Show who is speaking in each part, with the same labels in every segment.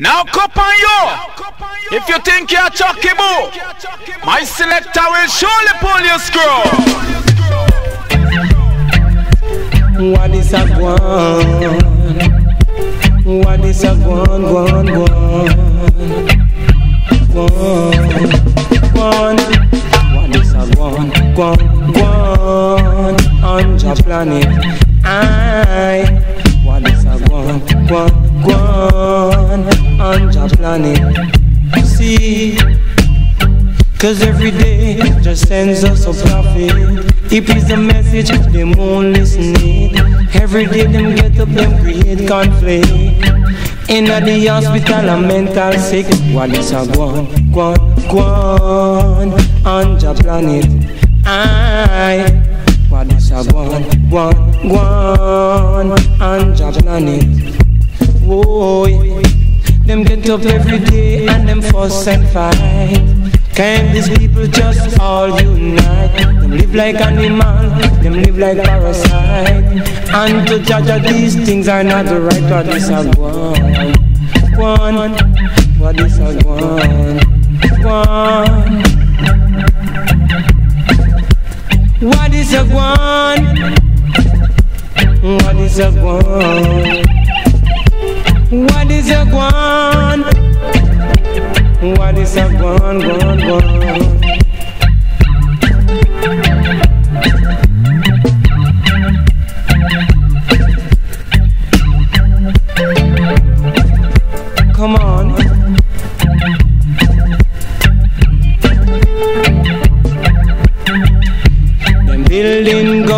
Speaker 1: Now cup on you. If you think you're Chucky Boo, my selector will surely pull your screw.
Speaker 2: What is a guan? What is a guan, guan, guan? Guan, guan. What is a guan, guan, guan? On your planet, I. What is a guan, guan? On your planet, see. Cause every day just sends us a prophet. He preach the message, them won't listen it. Every day them get up, them create conflict. In the hospital, a mental sick. What is a guan, guan, guan on your planet? I. What is a guan, guan, guan on your planet? Whoa, them get up every day and them fuss and fight. Can these people just all unite? Them live like animal, them live like parasite. And to judge these things are not the right. What is a one? One. What is a one? One. What is a one? What is a one? What is a one, one, one?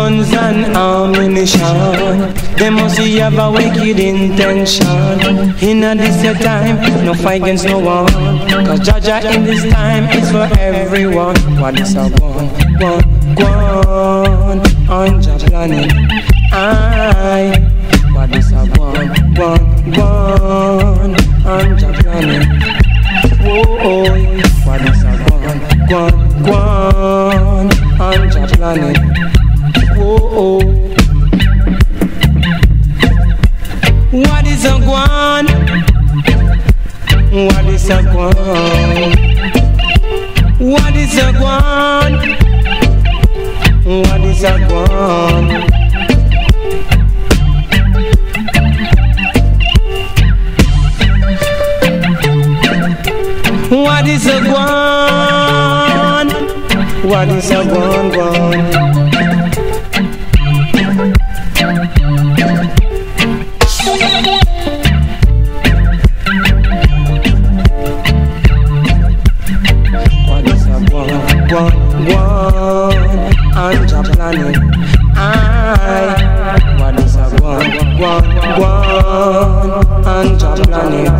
Speaker 2: Guns and ammunition. They must have a wicked intention. In this your time, no fight against no one. Cause Jah Jah in this time is for everyone. What is a one, one, one on your planet? I. What is a one, one, one on your planet? What is a guan? What is a guan? What is a guan? What is a guan? What is a guan? What is a guan, guan? I. What